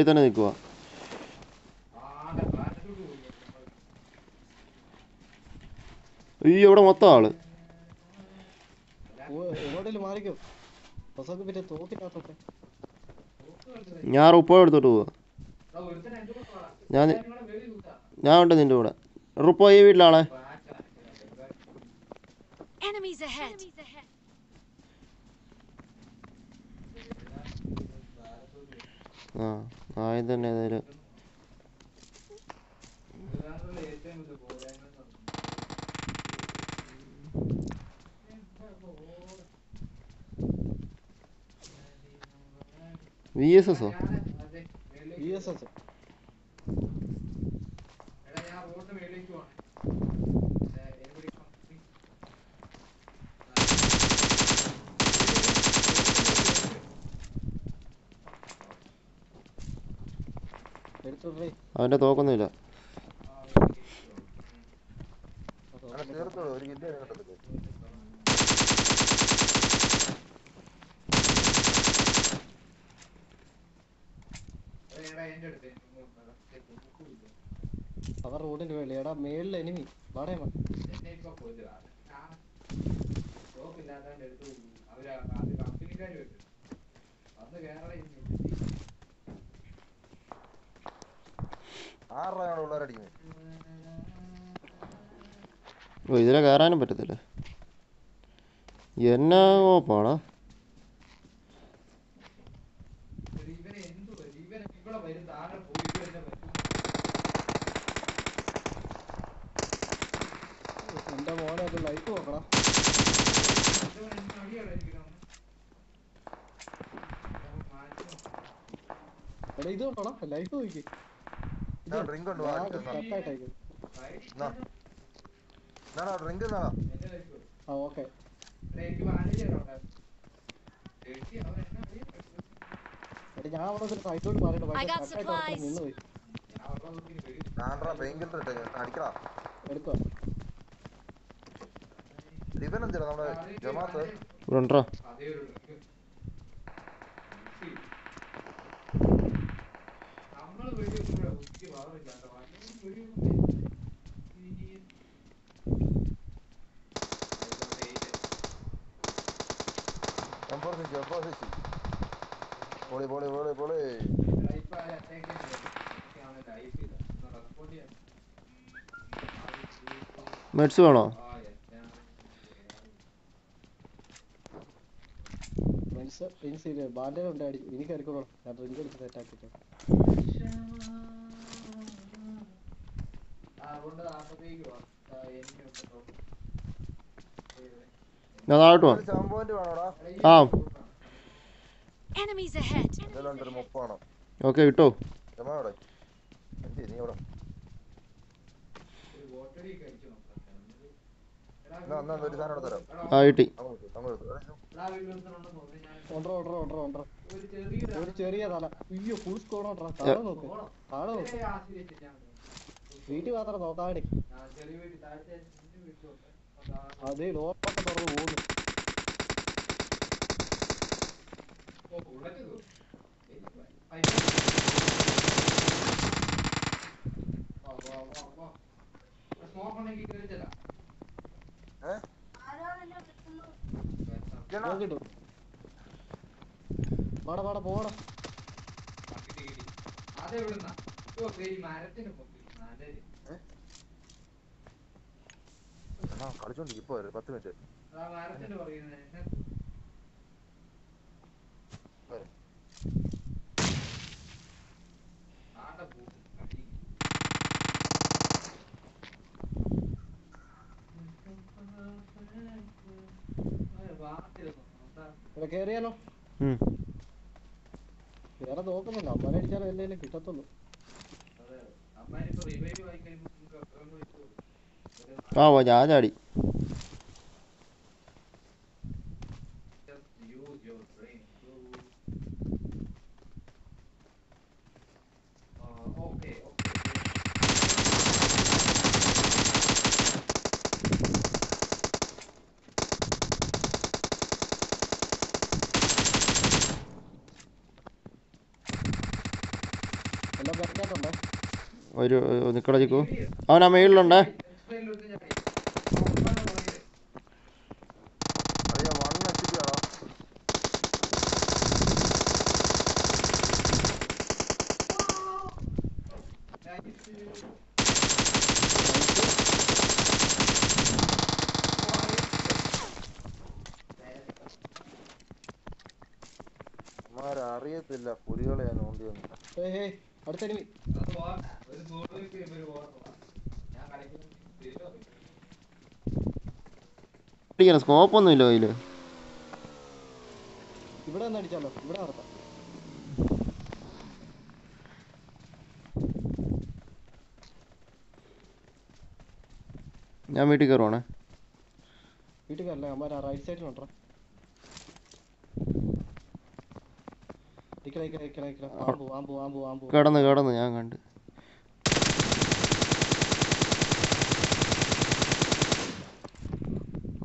മേളിൽ തന്നെ നിൽക്കുക. ഈ എവിടെ മൊത്തം ആൾ. ഞാൻ റുപ്പോ എടുത്തോട്ട് പോവാ. ഞാൻ ഞാൻ ഉണ്ട് നിന്റെ കൂടെ. റുപ്പോ ഈ വീട്ടിലാളെ! ആ. ആദ്യം തന്നെ ഏതായാലും വി എസ് എസോ വി എസ് എസ് അവന്റെ തോക്കൊന്നുമില്ല അവർ റോഡിന്റെ വേളി എടാ മേളിൽ എനിമി വാടേ ഓ ഇതിലെ കയറാനും പറ്റത്തില്ല. എന്നാ ഓപ്പാടാ എന്റെ മോനെ അത് നോക്കണം എടാ ഇത് നോക്കണം ലൈറ്റ് നോക്കി. ഡ്രിങ്ക് ഉണ്ട്. എന്നാടാ ഡ്രിങ്ക് എന്നാ ആ ഓക്കെ ഞാൻ അവിടെ അവിടെ supplies. നിന്ന് പോയി ഞാൻടാ പെയിൻ കില്ലർ ഇട്ടേ അടിക്കടാ. എടുത്തോ? ഇവൻ എന്തിനാ നമ്മുടെ ഇവിടെ ഉണ്ടോ? എംഫോർ സിക്സ് പൊളി പൊളി പൊളി പൊളി മെഡ്സ് വേണോ? ഫ്രണ്ട്സ് പ്രിൻസ് ബാൻഡേജ് ഉണ്ട് അടി ഇനി കയറിക്കോളൂ ഞാൻ ഡ്രിങ്ക് എടുത്ത് സെറ്റ് ആക്കിട്ടോ ഞാൻ വേണോടാ ആ. ഓക്കെ കിട്ടോ നീ ഇവിടെ ആ കിട്ടി. ഒരു ചെറിയ തല. അയ്യോ ഫുൾ സ്കോഡ് താഴെ നോക്ക്. താഴെ നോക്ക്. വീട്ടിൽ മാത്രം നോക്കാടി അതേ ലോക്കൊക്കെ തുറന്ന് പോകുന്നു. നോക്കിട്ടു പാടാ. പാടാ പോടാ കളിച്ചോണ്ടിരിക്കും. ഇപ്പൊ വരും പത്ത് മിനിറ്റ്. കേറിയാലോ. വേറെ നോക്കുന്നില്ല അമ്മാനെ അടിച്ചാലും എന്തെങ്കിലും കിട്ടത്തുള്ളൂ. ആ ഞാൻ ചാടി. ഒരു നിക്കട ചിക്കു. അവനാ മേളിലുണ്ടേ. അറിയത്തില്ല പുലികളെ ഞാൻ ഓണ്ടി വന്നു അടുത്ത enemy. സ്കോപ്പ് ഒന്നും ഇല്ല കയ്യിൽ. ഇവിടെ ഒന്ന് അടിച്ചാലോ? ഇവിടെ നടത്താം ഞാൻ വീട്ടിൽ കയറുവാണേ. വീട്ടിൽ കയറല്ലേ? അമ്മ റൈറ്റ് സൈഡിലുണ്ടോ കിടന്ന് കിടന്ന് ഞാൻ കണ്ട്.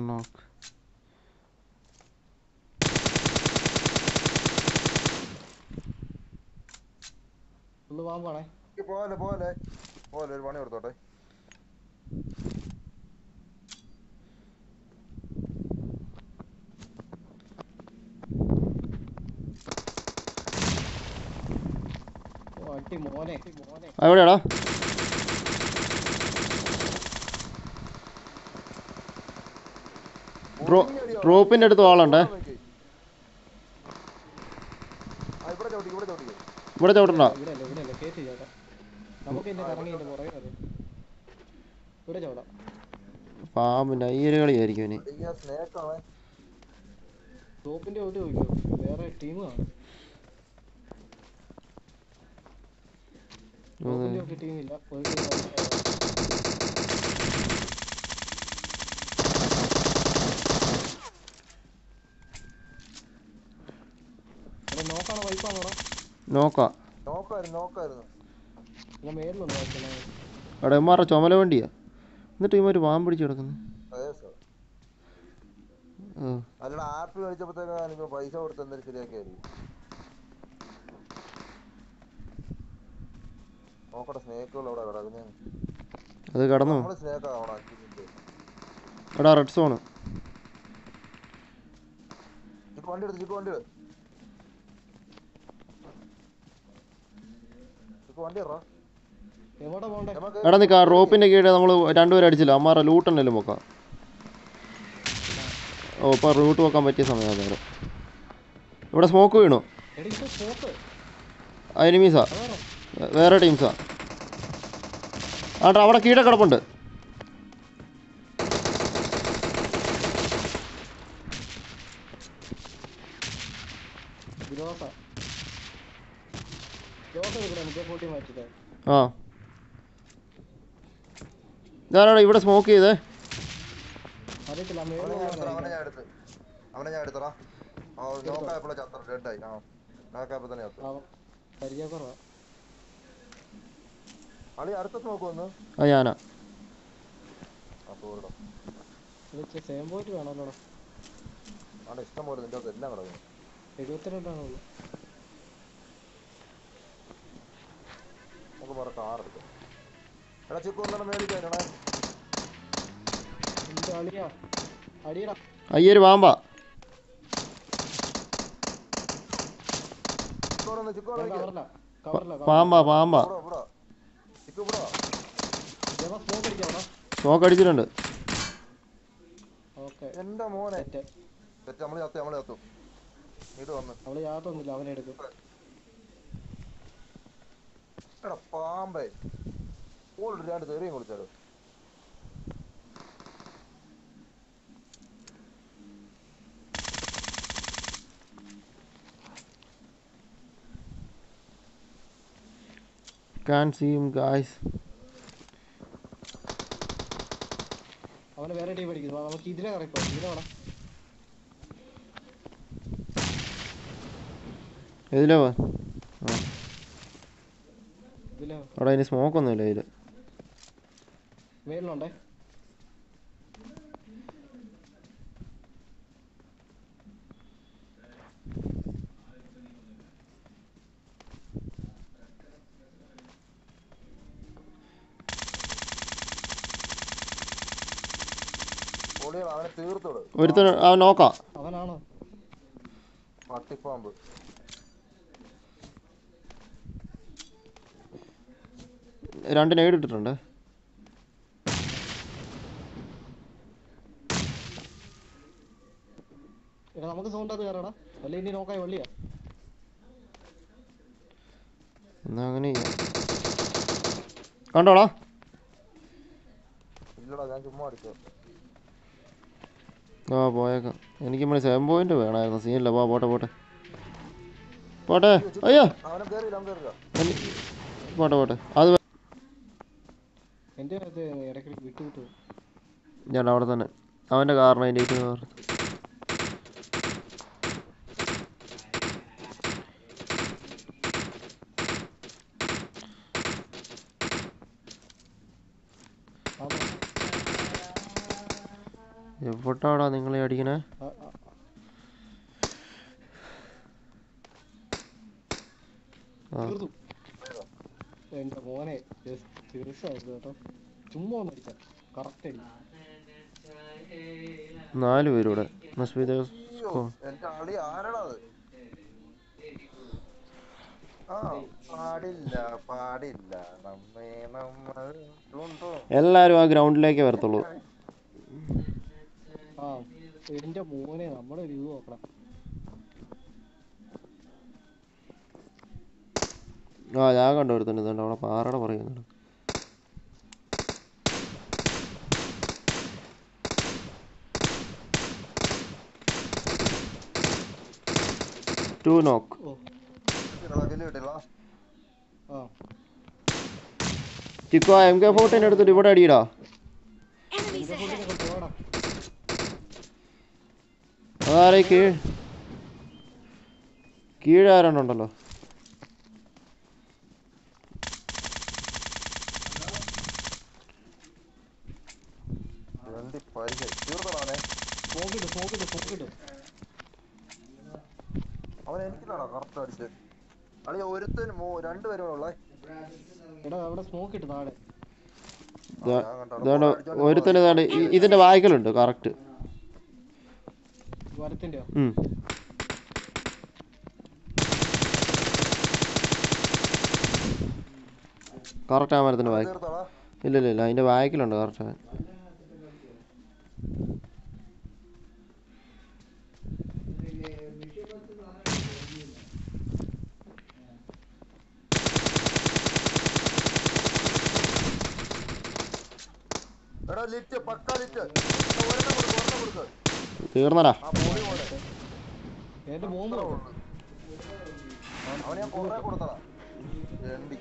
നോക്ക് ഫുള്ള് വാമ്പാണേ പോലെ പോലെ പോലെ ഒരു പണി കൊടുത്തോട്ടെ ഓ അടി മോനെ മോനെ എവിടെയാടാ ഡ്രോ ഡ്രോപ്പിന്റെ അടുത്ത് ആളുണ്ടേ ആ ഇവിടെ ചവിട്ടി ഇവിടെ ചവിട്ടി ഇവിടെ ചവിട്ടണ്ട ഇവിടെ അല്ലേ ഇവിടെ അല്ലേ കേറ്റി ചേട്ടാ നമുക്ക് ഇന്നെ കറങ്ങി ഇന്റെ അടുത്ത് ആളുണ്ട് ഇവിടെ ചവിടാം. പാമ്പിന്റെ അയ്യര് കളിയായിരിക്കും ഇനി ടോപ്പിന്റെ ഓടി ചോദിക്കോ വേറെ ടീം കാണും ടോപ്പിന്റെ ഒക്കെ ടീം ഇല്ല ഒരു ടീം നോക്കാണോ വൈപ്പാണോടാ നോക്കാം. അവിടെ ചുമല വണ്ടിയാ. എന്നിട്ട് ഇവർ പാമ്പ് പിടിച്ച് കിടക്കുന്നു. അല്ലടാ ആപ്പ് കളിച്ചപ്പോഴത്തേക്ക് എനിക്ക് പൈസ അത് കടന്നു. എടാ റെഡ് സോണ്. വണ്ടി എടുത്ത് വണ്ടി എടുത്ത് ചിക്ക് വണ്ടി ഇറ എവിടെ പോണ്ടേ നമുക്ക് എടാ നിക്കാ റോപ്പിന്റെ കീഴെ നമ്മൾ രണ്ടുപേരും അടിച്ചില്ല? അമ്മാരുടെ ലൂട്ടുണ്ടല്ലോ നോക്കാം ഓ ഇപ്പൊ റൂട്ട് വെക്കാൻ പറ്റിയ സമയം അന്നേരം ഇവിടെ സ്മോക്ക് വീണു. എടി ഇത് സ്പോട്ട് എനിമീസാ വേറെ ടീംസാ ആട്ടാ അവിടെ കീഴെ കിടപ്പുണ്ട് ഗ്രോസ ഗ്രോസ ഇവിടെ നമുക്ക് കൂട്ടി മാറ്റില്ലേ ആ ഇതാരാടാ ഇവിടെ സ്മോക്ക് ചെയ്തേ അറിയത്തില്ല അവനെ ഞാൻ എടുത്തറ, അവനെ മേളിൽ ഞാൻ എടുത്ത് അവനെ ഞാൻ എടുത്തറ നോക്കായപ്പോഴേ ചത്ര ഡെഡായി ആ നോക്കായപ്പോ തന്നെ ചത്തു പരിചയക്കുറവാ അളി ഇവിടെ സ്മോക്ക് ചെയ്തേ? ആ ഞാനാ. ആ ഇഷ്ടം പോലെ നിന്റെ എല്ലാം കിടക്കുന്നു. എഴുപത്തിരണ്ടാണുള്ളൂ. നമുക്ക് വേറെ കാർ എടുക്കാം. എടാ ചിക്കു ഒന്നാണ് മേടിക്കാനേ എന്റെ അളിയാ? അടിയടാ. അയ്യൊരു പാമ്പ. പാമ്പ പാമ്പ. സ്മോക്ക് അടിച്ചിട്ടുണ്ട്. ഓക്കെ. എന്റെ മോനെ. നമ്മൾ ചത്തു നമ്മൾ ചത്തു. ഇത് വന്ന്. അവൾ യാതൊന്നുമില്ല അവനെടുക്കും എടാ പാമ്പേ. ഓൾറെഡി രണ്ട് തെറിയും കുളിച്ചാലോ കാൻ സീ ഹിം ഗായ്സ് അവന് വേറെ ടീം അടിക്കുന്നു. നമുക്ക് ഇതിലെ കറക്കം ഇതിലെ വേണം ഇതിലെ അവിടെ ഇനി സ്മോക്ക് ഒന്നുമില്ല അതിൽ മേളിലുണ്ടേ ഒരുത്തൻ അവൻ നോക്കാം. അവനാണോ? പട്ടിപ്പാമ്പ്. രണ്ട് നൈഡ് ഇട്ടിട്ടുണ്ട്. നമുക്ക് സൗണ്ട് അത് കയറടാ അല്ല ഇനി നോക്കായി വള്ളിയാ. എന്നാ അങ്ങനെ ചെയ്യാം. കണ്ടോടാ ഇല്ലടാ ഞാൻ ചുമ്മാ അടിച്ചു ആ പോയേക്കാം. എനിക്ക് ഇവിടെ സെവൻ പോയിന്റ് വേണമായിരുന്നു സീനില്ല പോ പോട്ടെ പോട്ടെ. പോട്ടെ. അയ്യോ. പോട്ടെ പോട്ടെ. അത് അത് ഇടയ്ക്കിടയ്ക്ക് വിട്ടു വിട്ടു ഞാൻ അവിടെ തന്നെ. അവന്റെ കാരണം കാർ ആണോ? എവിടാടാ നിങ്ങളെ അടിക്കണേ? ആ, എന്റെ മോനെ തീർച്ചയായിരുന്നു കേട്ടോ. ചുമ്മാ ഒന്ന് അടിച്ച കറക്റ്റ് അടി നാല് പേരൂടെ. എല്ലാരും ആ ഗ്രൗണ്ടിലേക്ക് വരത്തുള്ളൂ. എന്റെ മോനെ നമ്മുടെ വ്യൂ നോക്കണം. ആ ഞാൻ കണ്ടു ഒരുത്തന്നെ ഇതുണ്ട് അവിടെ പാറയുടെ പറയുന്നുണ്ട് ടു നോക്ക് ചിക്കോ എം കെ ഫോർട്ടീൻ എടുത്തിട്ട് ഇവിടെ അടിയിടാ. അതാരെ കീഴ്? കീഴാരണ്ടുണ്ടല്ലോ രണ്ടുപേരും ഉള്ളേ. എടാ അവിടെ താഴെ. ഒരുത്തന് ഇതിന്റെ വായ്ക്കലുണ്ട് കറക്റ്റ് കറക്റ്റ് ആ മരത്തിന്റെ വായ്ക്ക് തീർത്തടാ ഇല്ല ഇല്ല ഇല്ല അതിന്റെ വായ്ക്കലുണ്ട് കറക്റ്റ് എടാ ലിറ്റ് പക്ക ലിറ്റ്. ഒരെണ്ണം കൊടുക്ക് ഒരെണ്ണം കൊടുക്ക്. തീർന്നടാ. ആ ബോഡി പോലെ എന്റെ. ഞാൻ കൊറേ കൊടുത്തടാ രണ്ടി.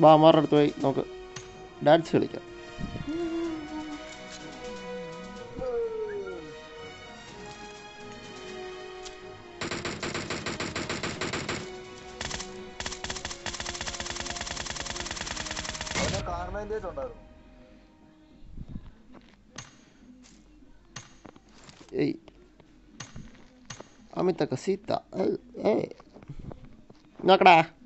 വാ അമ്മാരുടെ അടുത്ത് പോയി നോക്ക്. ഡാൻസ് കളിക്കാം. അവന് കാർണേജ് ഉണ്ടായിരുന്നു. Dame esta cosita. Eh, eh. No creas.